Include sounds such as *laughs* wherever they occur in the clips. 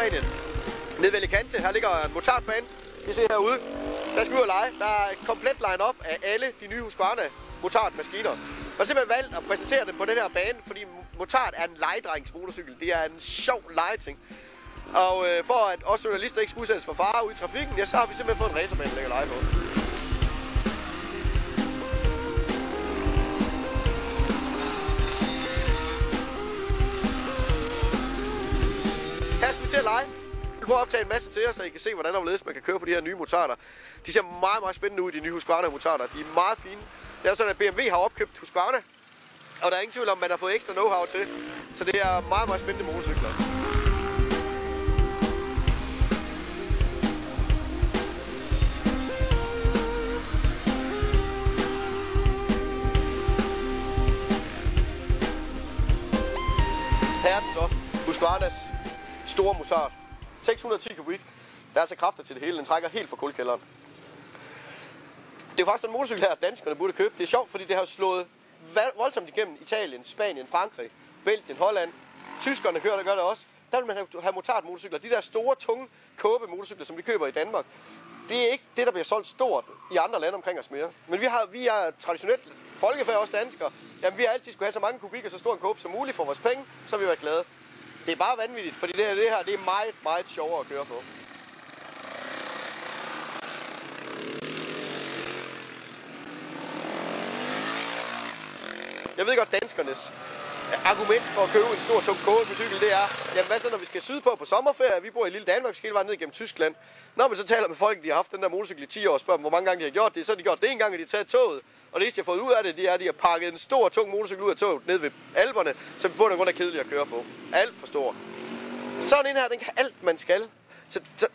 Spanien. Nede ved Alicante, her ligger en motartbane. I ser herude. Der skal vi ud og lege. Der er et komplet line-up af alle de nye Husqvarna motartmaskiner. Man har simpelthen valgt at præsentere dem på den her bane, fordi motard er en legedrengsmotorcykel. Det er en sjov legeting. Og øh, for at også journalister ikke skal udsættes for fare ude i trafikken, ja, så har vi simpelthen fået en racerbane, der ligger lege på. Vi at optage en masse til jer, så I kan se, hvordan omledes man kan køre på de her nye motorer. De ser meget, meget spændende ud, de nye Husqvarna-motorer. De er meget fine. Det er sådan, at BMW har opkøbt Husqvarna. Og der er ingen tvivl om, at man har fået ekstra know-how til. Så det er meget, meget spændende motorcykler. Her er den så. Husqvarnas store motard. 610 kubik. Der er altså kræfter til det hele. Den trækker helt fra kulkælderen. Det er faktisk en motorcykel her, danskerne burde købe. Det er sjovt, fordi det har slået voldsomt igennem Italien, Spanien, Frankrig, Belgien, Holland. Tyskerne kører, der gør det også. Der vil man have motard motorcykler. De der store, tunge kåbe motorcykler, som vi køber i Danmark, det er ikke det, der bliver solgt stort i andre lande omkring os mere. Men vi, har, vi er traditionelt folkefærd, også danskere. Jamen, vi har altid skulle have så mange kubik og så stor en kåbe som muligt for vores penge, så har vi været glade. Det er bare vanvittigt, fordi det her, det her det er meget, meget sjovere at køre på. Jeg ved godt, danskernes argument for at købe en stor, tung cykel, det er, jamen hvad så, når vi skal sydpå på sommerferie, vi bor i lille Danmark, vi skal bare ned gennem Tyskland. Når man så taler med folk, de har haft den der motorcykel i 10 år, og spørger dem, hvor mange gange de har gjort det, så har de gjort det en gang, at de har taget toget. Og det eneste, jeg har fået ud af det, det er, at de har pakket en stor, tung motorcykel ud af toget ned ved Alberne, som på grund er kedelig at køre på. Alt for stor. Sådan en her, den kan alt, man skal. Så, så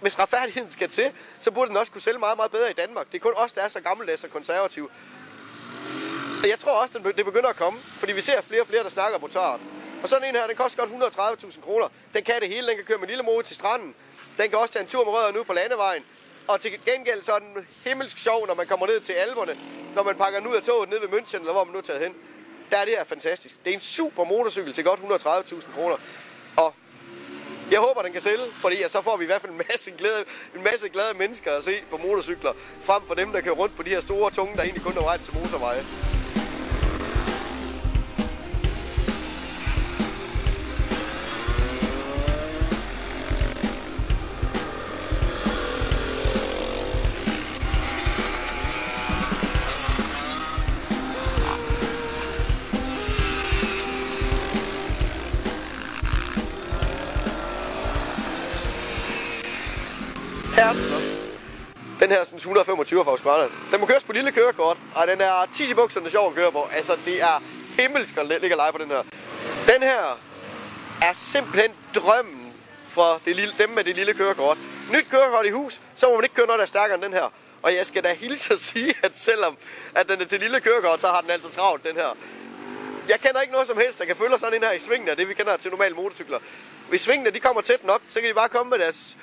hvis retfærdigheden skal til, så burde den også kunne sælge meget, meget bedre i Danmark. Det er kun os, der er så gammeldags og konservative. Jeg tror også, det begynder at komme, fordi vi ser flere og flere, der snakker motard. Og sådan en her, den koster godt 130.000 kroner. Den kan det hele. Den kan køre med lille motor til stranden. Den kan også tage en tur med rødderne ud på landevejen. Og til gengæld så er den himmelsk sjov, når man kommer ned til alberne. Når man pakker den ud af toget ned ved München, eller hvor man nu er taget hen. Der er det her fantastisk. Det er en super motorcykel til godt 130.000 kroner. Og jeg håber, den kan sælge, fordi så får vi i hvert fald en masse, glæde, en masse glade mennesker at se på motorcykler, frem for dem, der kører rundt på de her store tunge, der egentlig kun er vej til motorveje. Her den så. Den her sådan 125 fra Husqvarna. Den må køres på lille kørekort, og den er 10 i bukserne sjov at køre på. Altså, det er himmelsk at ligge lege på den her. Den her er simpelthen drømmen for det lille, dem med det lille kørekort. Nyt kørekort i hus, så må man ikke køre noget, der er stærkere end den her. Og jeg skal da hilse at sige, at selvom at den er til lille kørekort, så har den altså travlt, den her. Jeg kender ikke noget som helst, der kan følge sådan en her i svingene, det vi kender til normale motorcykler. Hvis svingene de kommer tæt nok, så kan de bare komme med deres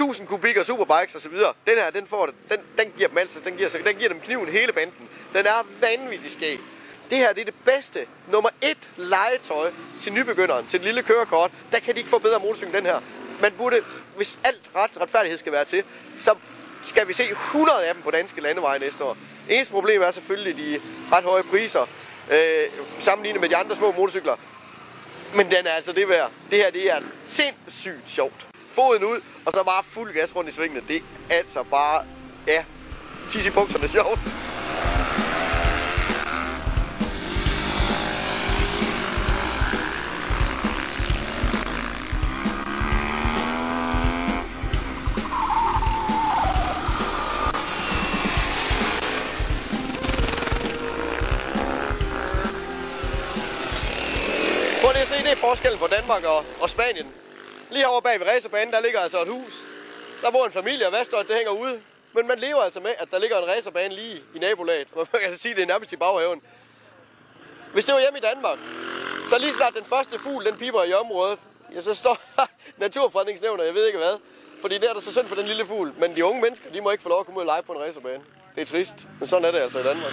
1000 kubik og så videre. Den her, den, får, den, den giver dem altså, den giver, den giver dem kniven hele banden. Den er vanvittig skæg. Det her det er det bedste, nummer et legetøj til nybegynderen, til et lille kørekort. Der kan de ikke få bedre motorcykel den her. Man burde, hvis alt ret, retfærdighed skal være til, så skal vi se 100 af dem på danske landeveje næste år. Eneste problem er selvfølgelig de ret høje priser, øh, sammenlignet med de andre små motorcykler. Men den er altså det værd. Det her det er sindssygt sjovt foden ud, og så bare fuld gas rundt i svingene. Det er altså bare, ja, tis i bukserne sjovt. Prøv lige at se, det er forskellen på Danmark og, og Spanien. Lige over bag ved racerbanen, der ligger altså et hus. Der bor en familie, og Vestøj, det hænger ude. Men man lever altså med, at der ligger en racerbane lige i nabolaget. *laughs* Man kan sige, det er nærmest i baghaven. Hvis det var hjemme i Danmark, så lige snart den første fugl, den piber i området, ja, så står *laughs* Naturfredningsnævner, jeg ved ikke hvad. Fordi der er der så synd for den lille fugl. Men de unge mennesker, de må ikke få lov at komme ud og lege på en racerbane. Det er trist, men sådan er det altså i Danmark.